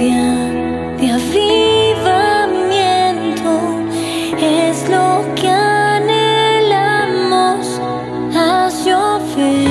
de avivamiento es lo que anhelamos a su fe.